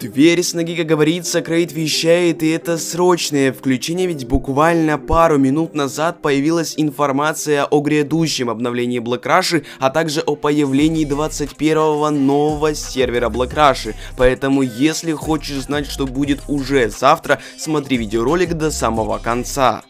Дверь с ноги, как говорится, Крейт вещает, и это срочное включение, ведь буквально пару минут назад появилась информация о грядущем обновлении Rush, а также о появлении 21-го нового сервера Rush. Поэтому, если хочешь знать, что будет уже завтра, смотри видеоролик до самого конца.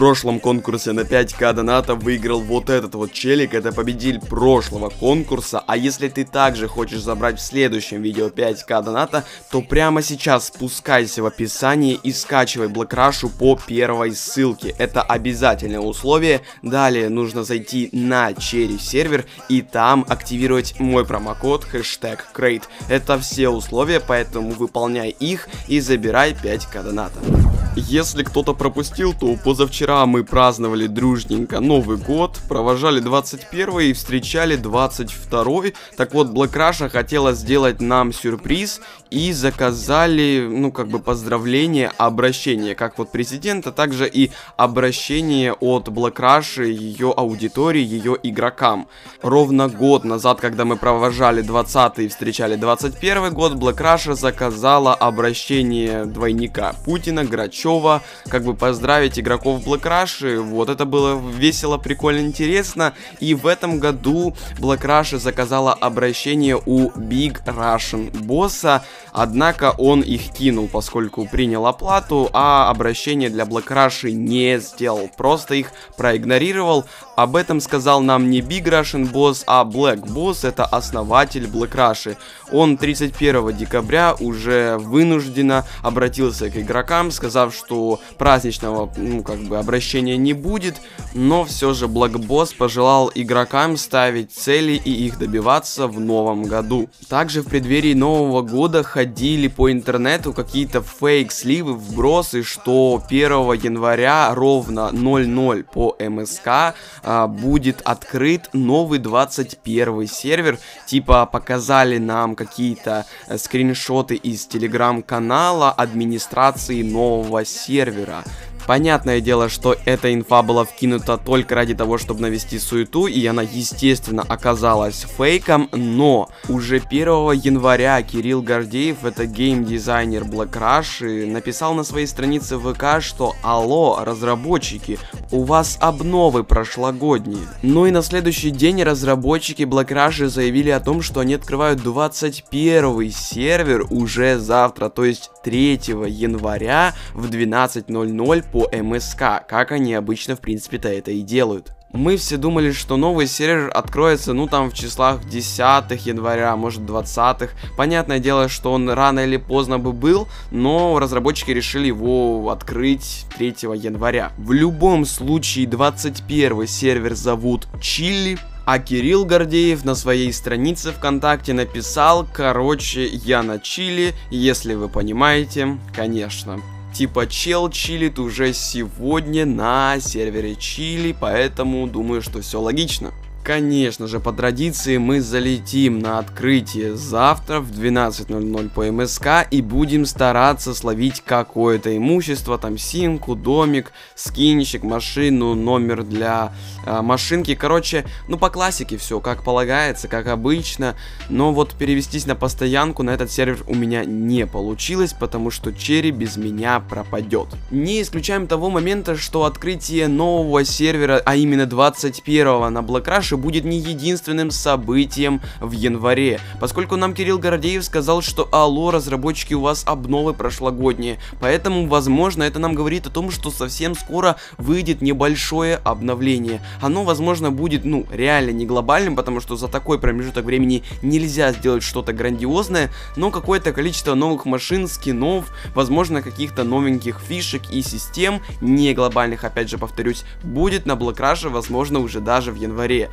Прошлом конкурсе на 5к доната выиграл вот этот вот челик, это победитель прошлого конкурса, а если ты также хочешь забрать в следующем видео 5к доната, то прямо сейчас спускайся в описание и скачивай Rush по первой ссылке, это обязательное условие, далее нужно зайти на Cherry сервер и там активировать мой промокод хэштег Crate, это все условия, поэтому выполняй их и забирай 5к доната. Если кто-то пропустил, то позавчера мы праздновали дружненько Новый год, провожали 21 и встречали 22 Так вот, Black Russia хотела сделать нам сюрприз и заказали, ну, как бы поздравление, обращение, как вот президента, также и обращение от Black Rush, ее аудитории, ее игрокам. Ровно год назад, когда мы провожали 20 и встречали 21 год, Black Russia заказала обращение двойника Путина, Грачева, Пугачева, как бы поздравить игроков Black Rush. Вот это было весело, прикольно, интересно. И в этом году Black Rush заказала обращение у Big Russian босса, однако он их кинул, поскольку принял оплату, а обращение для Black Rush не сделал, просто их проигнорировал. Об этом сказал нам не Big Russian босс, а Black Boss, это основатель Black Rush. Он 31 декабря уже вынужденно обратился к игрокам, сказав, сказав, что праздничного, ну, как бы, обращения не будет, но все же Black пожелал игрокам ставить цели и их добиваться в новом году. Также в преддверии нового года ходили по интернету какие-то фейк-сливы, вбросы, что 1 января ровно 00 по МСК а, будет открыт новый 21 сервер, типа показали нам какие-то э, скриншоты из телеграм-канала администрации нового сервера. Понятное дело, что эта инфа была вкинута только ради того, чтобы навести суету, и она, естественно, оказалась фейком, но уже 1 января Кирилл Гордеев, это геймдизайнер Black Rush, написал на своей странице ВК, что «Алло, разработчики, у вас обновы прошлогодние». Ну и на следующий день разработчики Black Rush заявили о том, что они открывают 21 сервер уже завтра, то есть 3 января в 12.00 по МСК, как они обычно в принципе-то это и делают. Мы все думали, что новый сервер откроется, ну там в числах 10 января, может 20 -х. Понятное дело, что он рано или поздно бы был, но разработчики решили его открыть 3 января. В любом случае 21 сервер зовут Чили, а Кирилл Гордеев на своей странице ВКонтакте написал, короче, я на Чили, если вы понимаете, конечно. Типа чел чилит уже сегодня на сервере Чили, поэтому думаю, что все логично. Конечно же, по традиции мы залетим на открытие завтра в 12.00 по МСК и будем стараться словить какое-то имущество, там симку, домик, скинчик, машину, номер для э, машинки. Короче, ну по классике все, как полагается, как обычно. Но вот перевестись на постоянку на этот сервер у меня не получилось, потому что Черри без меня пропадет. Не исключаем того момента, что открытие нового сервера, а именно 21 на Black Rush будет не единственным событием в январе, поскольку нам Кирилл Гордеев сказал, что алло, разработчики, у вас обновы прошлогодние, поэтому, возможно, это нам говорит о том, что совсем скоро выйдет небольшое обновление. Оно, возможно, будет, ну, реально не глобальным, потому что за такой промежуток времени нельзя сделать что-то грандиозное, но какое-то количество новых машин, скинов, возможно, каких-то новеньких фишек и систем, не глобальных, опять же, повторюсь, будет на Black возможно, уже даже в январе.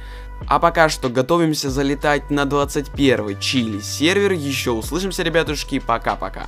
А пока что готовимся залетать на 21 Чили сервер. Еще услышимся, ребятушки. Пока-пока.